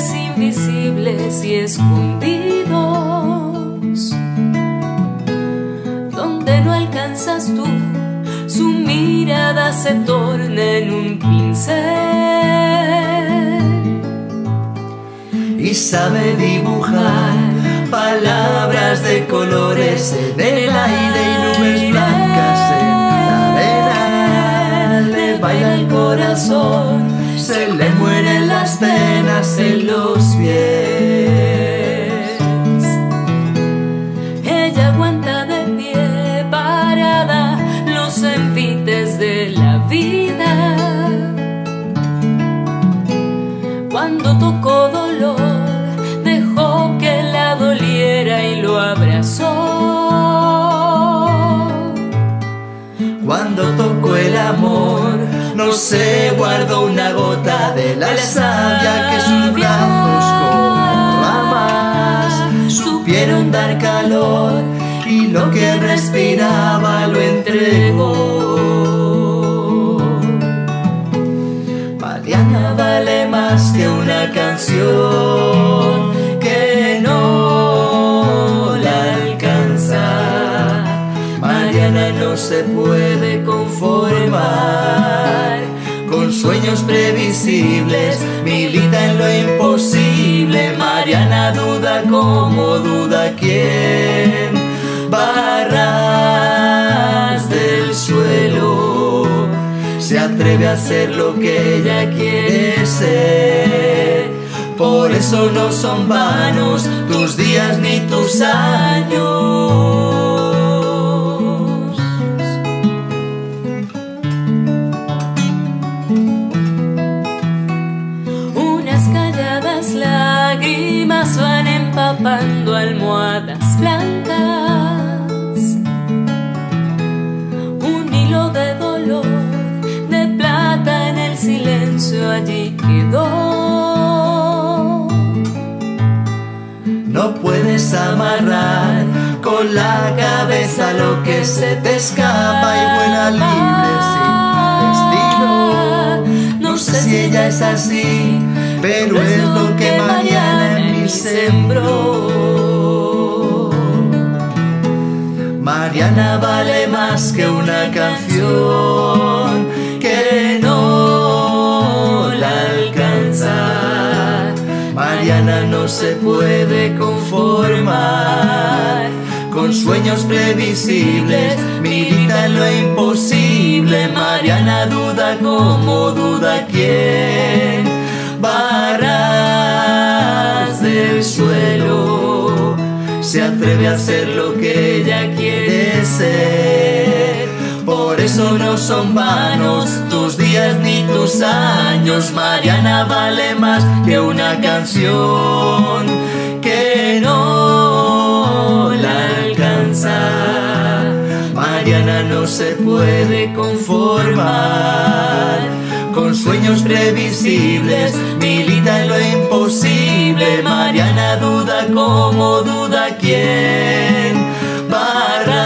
lugares y escondidos, donde no alcanzas tú, su mirada se torna en un pincel. Y sabe dibujar palabras de colores en el aire se le mueren las penas en los pies. Ella aguanta de pie parada los envites de la vida. Cuando tocó se guardó una gota de la savia que sus brazos como ramas supieron dar calor y lo que respiraba lo entregó. Mariana vale más que una canción que no la alcanza. Mariana no se puede previsibles, milita en lo imposible. Mariana duda como duda quién. Barras del suelo se atreve a hacer lo que ella quiere ser. Por eso no son vanos tus días ni tus años. Empapando almohadas blancas. Un hilo de dolor, de plata en el silencio allí quedó. No puedes amarrar con la cabeza lo que se te escapa y vuela libre sin destino. No sé si ella es así, pero es lo que mañana en mí sembró. Mariana vale más que una canción que no la alcanza. Mariana no se puede conformar con sueños previsibles, milita en lo imposible. Mariana duda como duda quién. Barras del suelo, se atreve a hacer lo que ella quiere ser. Por eso no son vanos tus días ni tus años. Mariana vale más que una canción que no la alcanza. Mariana no se puede conformar con sueños previsibles, milita en lo imposible. Mariana duda como duda quién. Barras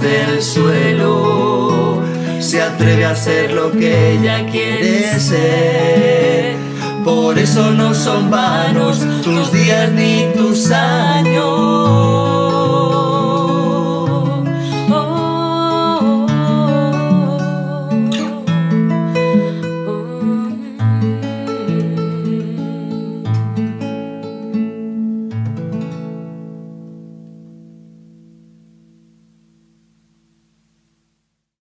del suelo, se atreve a hacer lo que ella quiere ser. Por eso no son vanos tus días ni tus años.